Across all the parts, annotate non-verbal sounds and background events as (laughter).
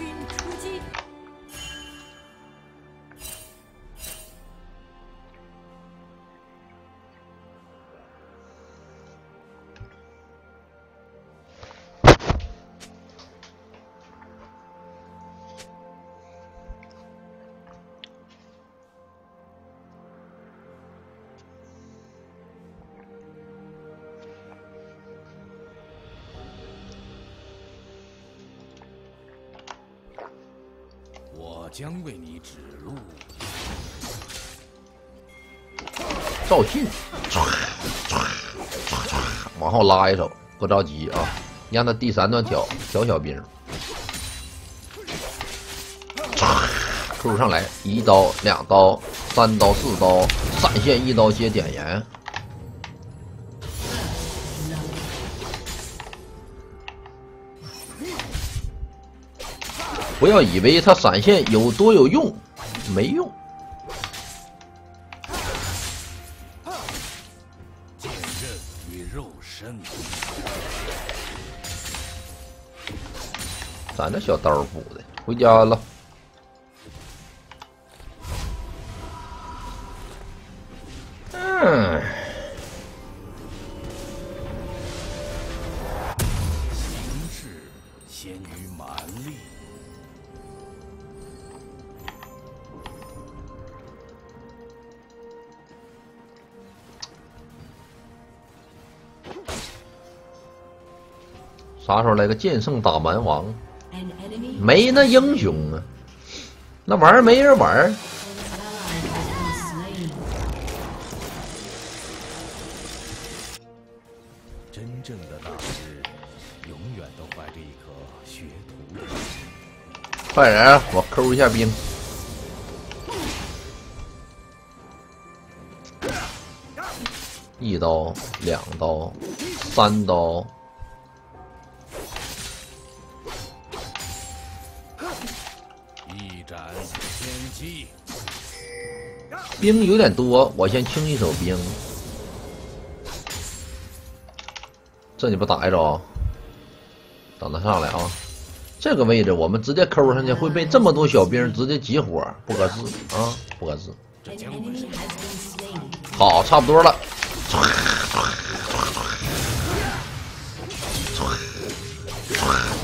une 将为你指路。赵信，往后拉一手，不着急啊，让他第三段挑挑小兵。Q 上来，一刀、两刀、三刀、四刀，闪现一刀接点燃。不要以为他闪现有多有用，没用。剑刃与肉身，咱这小刀补的，回家了。啥时候来个剑圣打蛮王？没那英雄啊，那玩意儿没人玩.真正的大师，永远都怀着一颗学徒的心。快点儿，我抠一下兵。一刀，两刀，三刀，兵有点多，我先清一手兵。这你不打一招？等他上来啊！这个位置我们直接抠上去，会被这么多小兵直接集火，不合适啊，不合适。好，差不多了。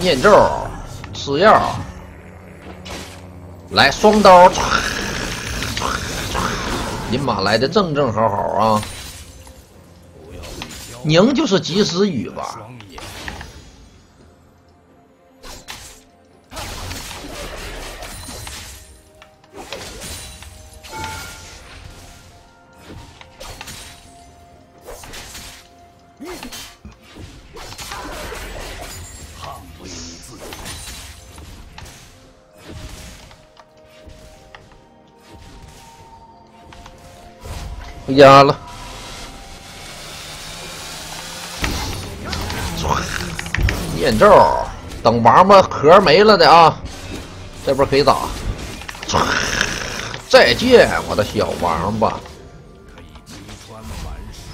念咒，吃药，来双刀，人马来的正正好好啊！宁就是及时雨吧？加了。念咒，等王八壳没了的啊，这边可以打。再见，我的小王八！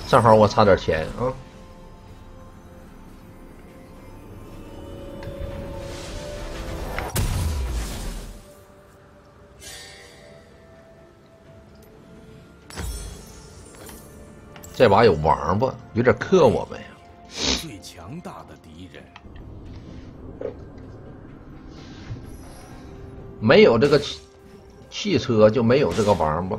正好我差点钱啊。这把有王八，有点克我们呀。最强大的敌人。没有这个汽汽车，就没有这个王八。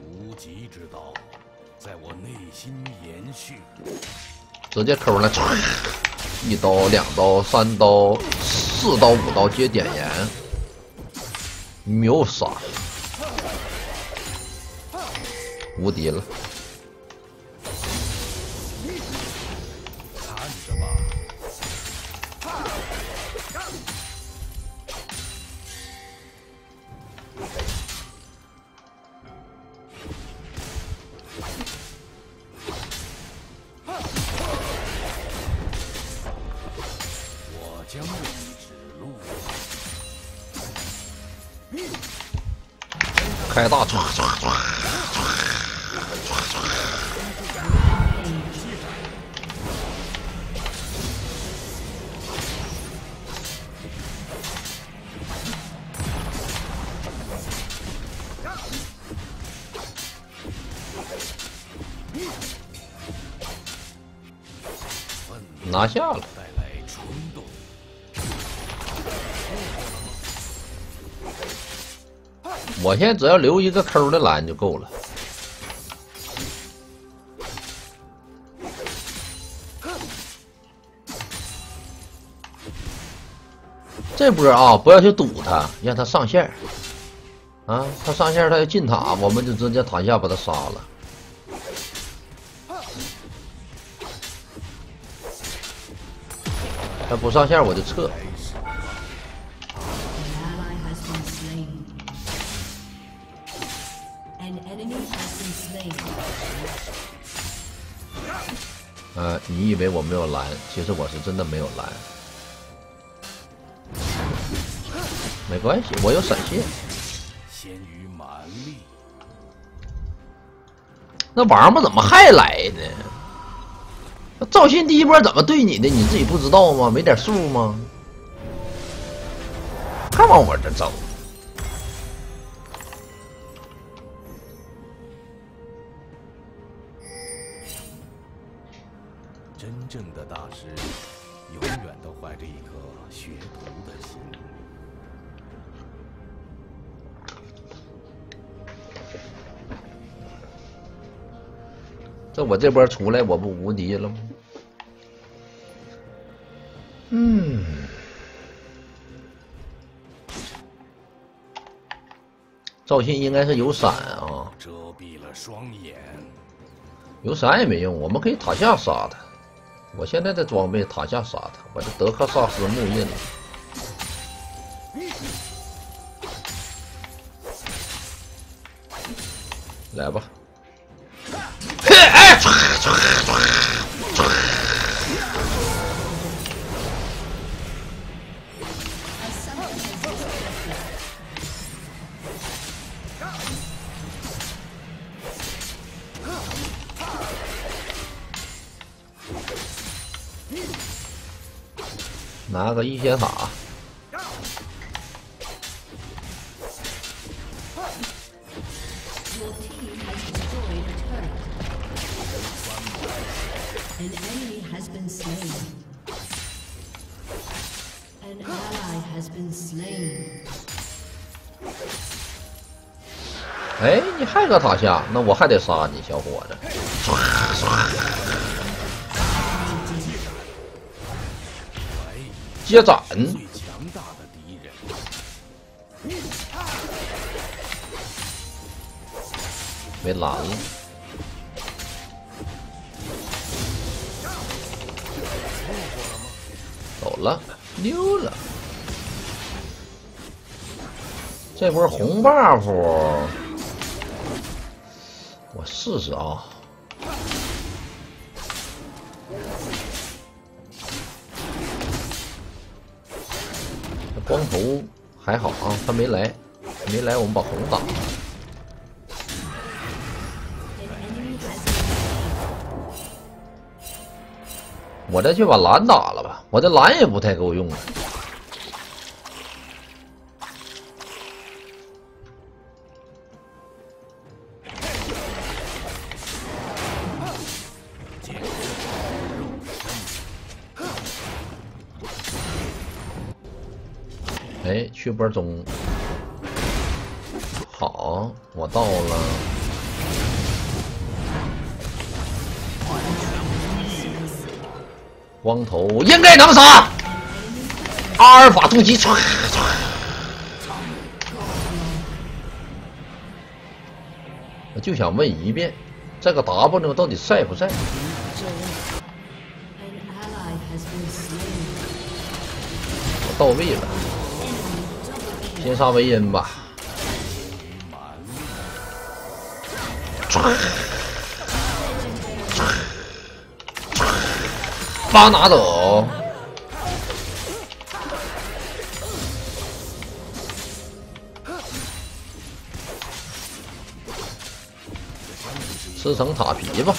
无极之道，在我内心延续。直接抠了，一刀、两刀、三刀、四刀、五刀接点燃，秒杀，无敌了。拿下了。我现在只要留一个抠的蓝就够了。这波啊，不要去堵他，让他上线啊，他上线他要进塔，我们就直接塔下把他杀了。他不上线我就撤。呃，你以为我没有蓝，其实我是真的没有蓝。没关系，我有闪现。闲余蛮力，那王八怎么还来呢？那赵信第一波怎么对你的？你自己不知道吗？没点数吗？还往我这走？真正的大师永远都怀着一颗学徒的心。这我这波出来，我不无敌了吗？嗯，赵信应该是有闪啊，遮蔽了双眼，有闪也没用，我们可以塔下杀他。我现在的装备塔下杀他，我这德克萨斯木印。来吧，和一仙法。哎，你还搁塔下？那我还得杀你，小伙子。接斩，最强大的敌人。没蓝了，走了，溜了。这波红 buff，我试试啊。光头还好啊，他没来，没来，我们把红打了。我再去把蓝打了吧，我这蓝也不太够用了。哎，去波中，好，我到了。光头应该能杀，阿尔法突击，我就想问一遍，这个 W 到底帅不帅？我到位了，先杀维恩吧。8拿走。吃成塔皮吧。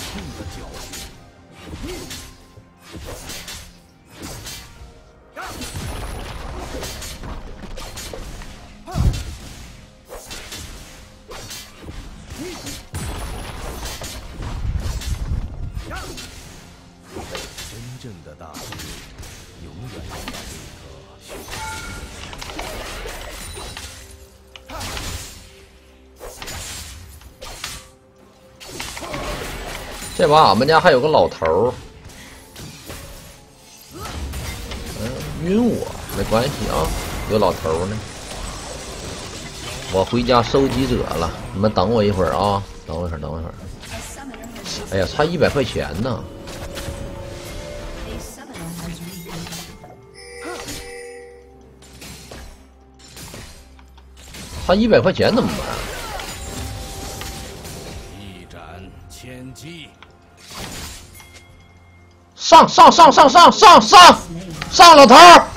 这把俺们家还有个老头儿，嗯，晕我没关系啊，有老头儿呢。我回家收集者了，你们等我一会儿啊，等我一会儿，等我一会儿。哎呀，差一百块钱呢，差一百块钱怎么办？上上上上上上上上老头儿！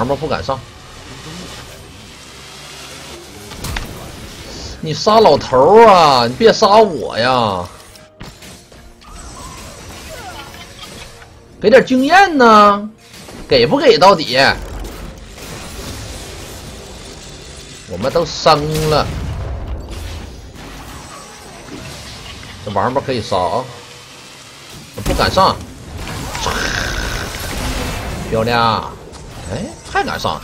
王八不敢上。你杀老头啊！你别杀我呀！给点经验呢，给不给到底？我们都生了，这王八可以杀啊！不敢上，漂亮！哎，还敢上了？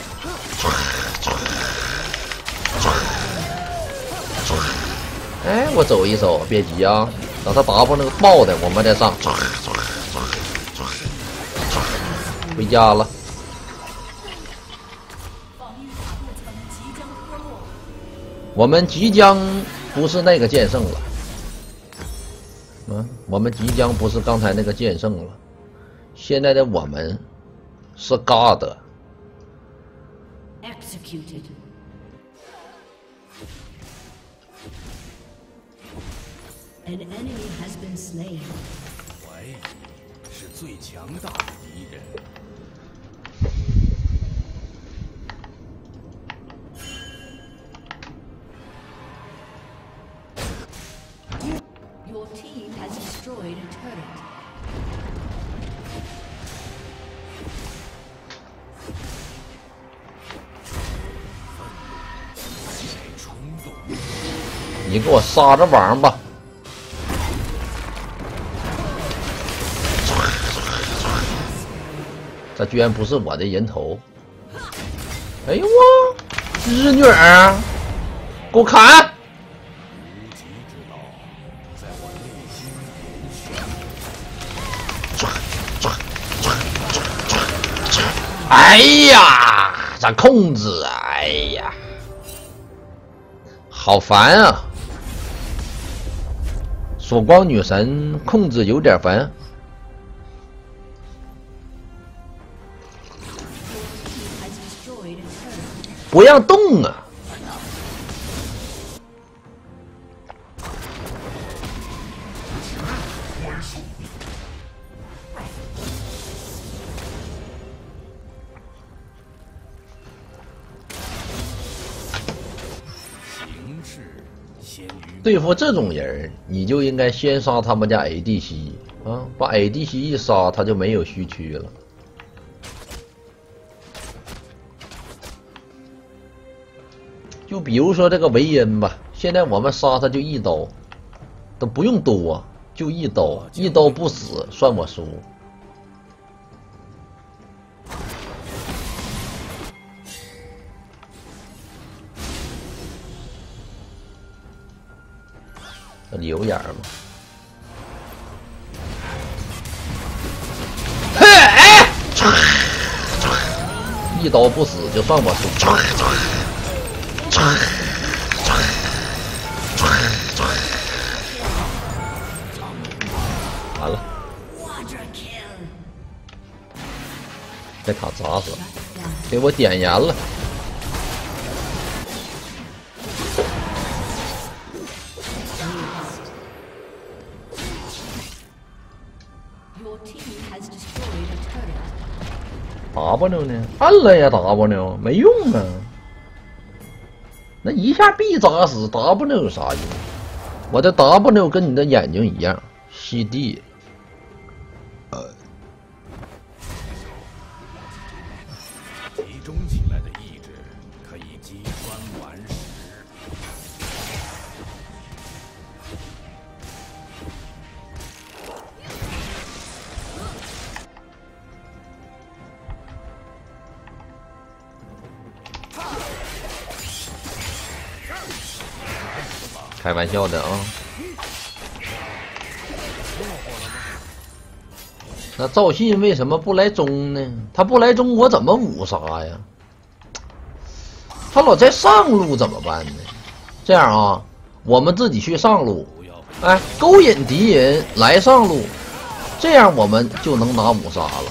哎，我走一走，别急啊，等他打破那个爆的，我们再上。回家了。我们即将不是那个剑圣了，嗯，我们即将不是刚才那个剑圣了，现在的我们是 God。Executed. An enemy has been slain. 怀疑是最强大的敌人。 Your team has destroyed a turret. 你给我杀这王八！这居然不是我的人头！哎呦我，日女儿，给我砍！哎呀，咋控制啊！哎呀，好烦啊！曙光女神控制有点烦不让动啊。对付这种人，你就应该先杀他们家 ADC 啊，把 ADC 一杀，他就没有虚区了。就比如说这个维恩吧，现在我们杀他就一刀，都不用多，就一刀，一刀不死算我输。有眼儿吗？嘿，哎，一刀不死就算我输。完了，被塔砸死了，给我点盐了。W 呢？按了呀，W 没用啊。那一下 B 砸死 W 有啥用？我的 W 跟你的眼睛一样，吸地。集中起来的意志可以击穿顽石。开玩笑的啊。那赵信为什么不来中呢？他不来中，我怎么五杀呀？他老在上路怎么办呢？这样啊，我们自己去上路，哎，勾引敌人来上路，这样我们就能拿五杀了。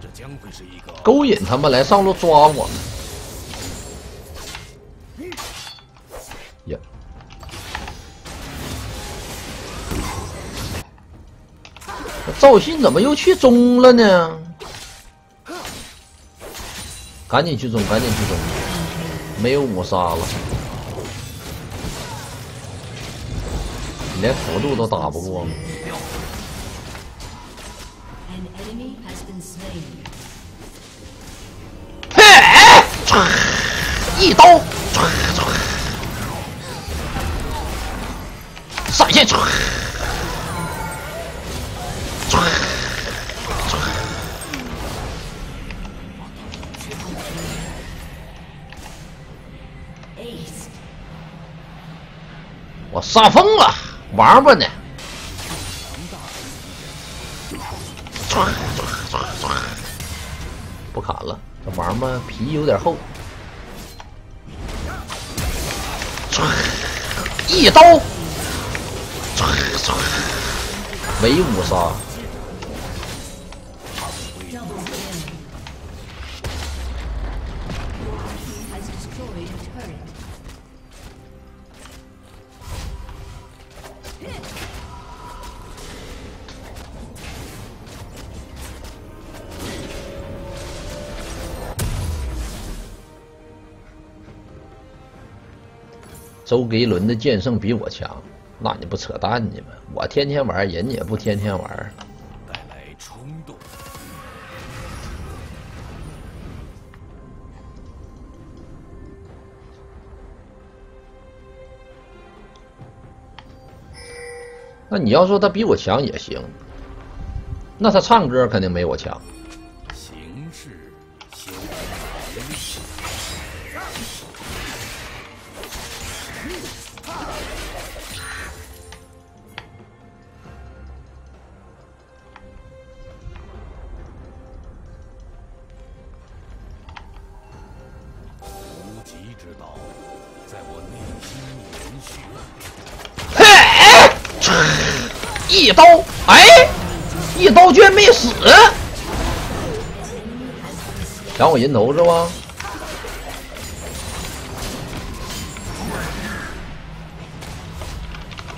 这将会是一个勾引他们来上路抓我们。呀，赵信怎么又去中了呢？赶紧去中，赶紧去中，没有五杀了，你连辅助都打不过吗？嘿，哎，一刀，闪现，我杀疯了，玩吧呢。不砍了，这王八皮有点厚。转，一刀，唰唰，唯五杀。周杰伦的剑圣比我强，那你不扯淡呢吗？我天天玩，人也不天天玩。带来冲动。那你要说他比我强也行，那他唱歌肯定没我强。人头是吧？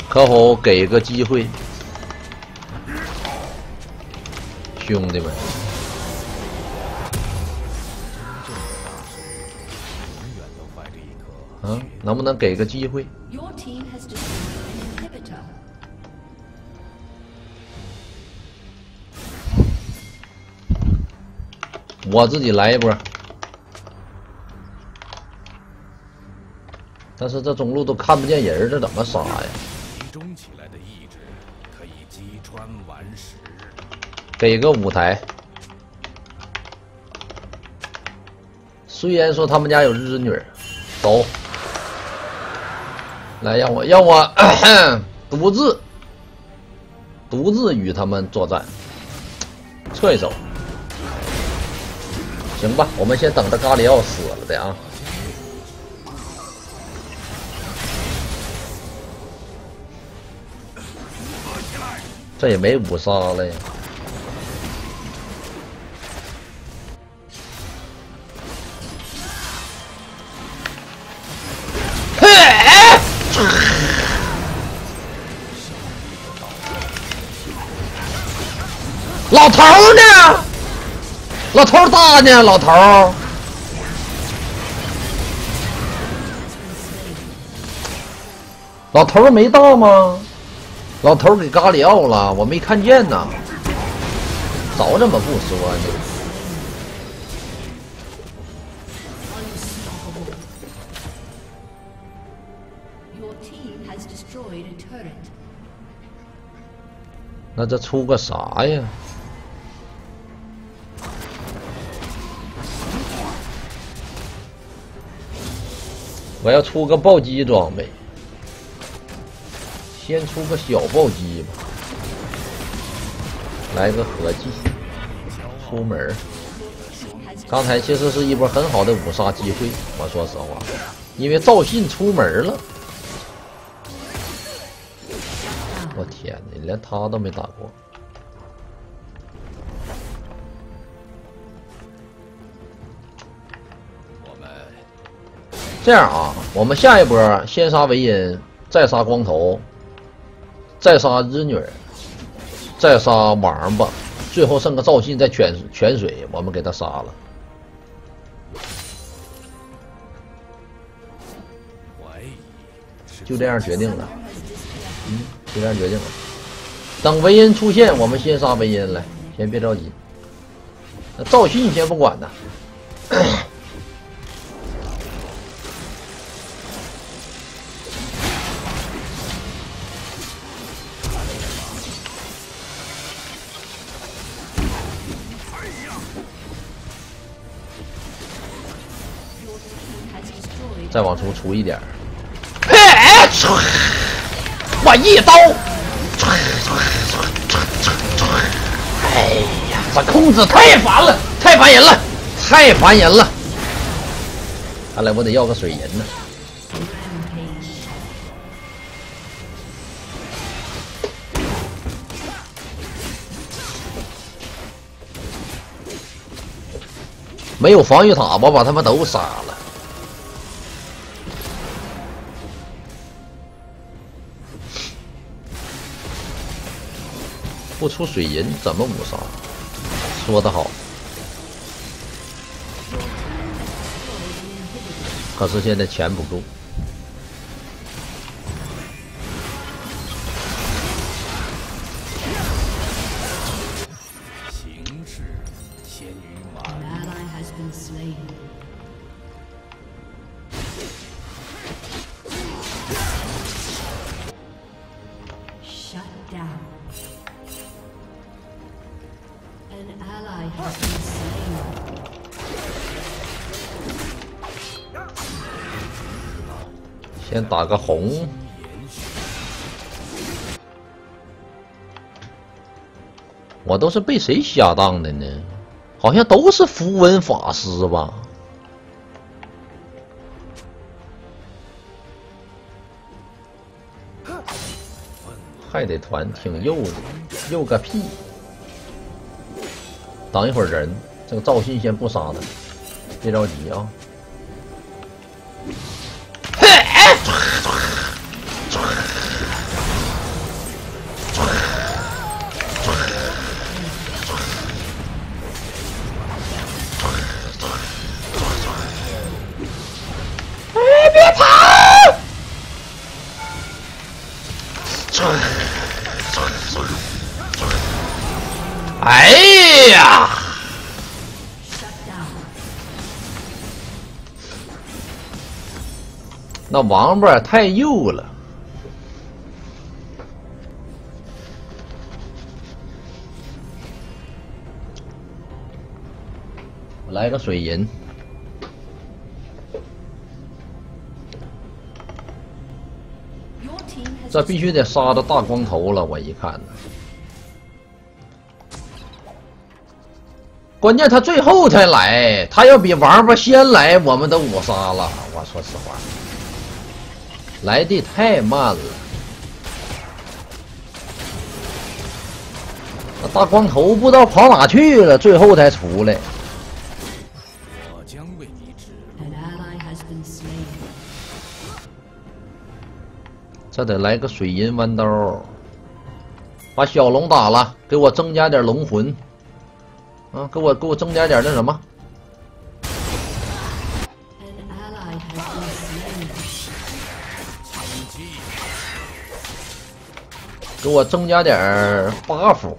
可否给个机会，兄弟们？嗯，能不能给个机会？我自己来一波。但是这中路都看不见人，这怎么杀呀？中起来的意志可以击穿顽石。给个舞台。虽然说他们家有日女，走，来让我让我 (coughs) 独自独自与他们作战，撤一手，行吧，我们先等着咖喱奥死了的啊。这也没五杀了呀。老头呢？老头大呢？老头老头没到吗？老头给咖里奥了，我没看见呢。早怎么不说呢.那这出个啥呀？我要出个暴击装备，先出个小暴击吧，来个合计，出门。刚才其实是一波很好的五杀机会，我说实话，因为赵信出门了。我天哪，连他都没打过。这样啊，我们下一波先杀维恩，再杀光头，再杀日女，再杀王八，最后剩个赵信在泉泉水，我们给他杀了。就这样决定了，嗯，就这样决定了。等维恩出现，我们先杀维恩来，先别着急。那赵信先不管呐。再往出出一点儿。哎，我一刀，哎呀，这控制太烦了，太烦人了，太烦人了。看来我得要个水银呢。没有防御塔，我把他们都杀了。不出水银怎么五杀？说得好。可是现在钱不够。先打个红。我都是被谁瞎当的呢？好像都是符文法师吧？还得团挺幼的，幼个屁！等一会儿人，这个赵信先不杀他，别着急啊。哎呀！那王八太幼了。我来个水银，这必须得杀到大光头了。我一看，关键他最后才来，他要比王八先来，我们都五杀了。我说实话，来的太慢了。那大光头不知道跑哪去了，最后才出来。这得来个水银弯刀，把小龙打了，给我增加点龙魂。啊，给我给我增加点那什么，给我增加点 buff。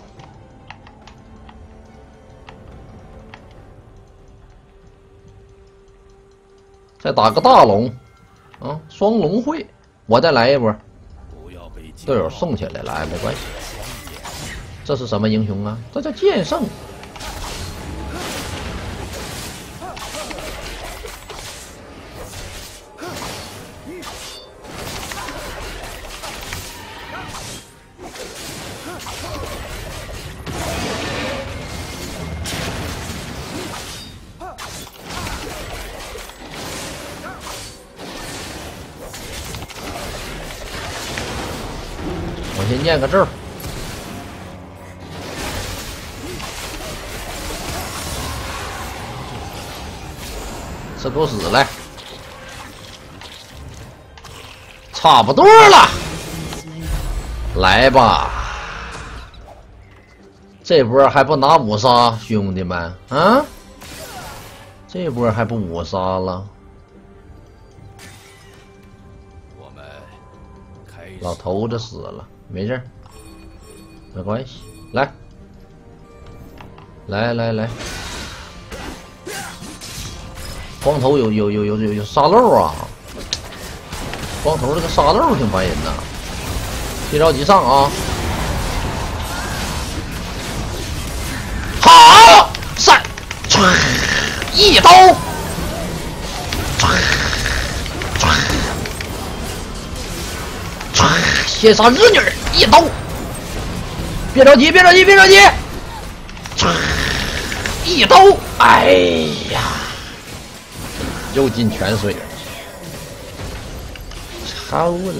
再打个大龙，啊，双龙会，我再来一波，队友送起来了，哎，没关系。这是什么英雄啊？这叫剑圣。念个咒。吃狗屎来！差不多了，来吧！这波还不拿五杀，兄弟们啊！这波还不五杀了？我们开老头子死了，没事没关系，来，来来来，光头有有有有有有沙漏啊！光头这个沙漏挺烦人的，别着急上啊！好，闪，唰，一刀，唰唰。唰，先杀日女儿一刀，别着急，别着急，别着急，一刀，哎呀，又进泉水了，超了。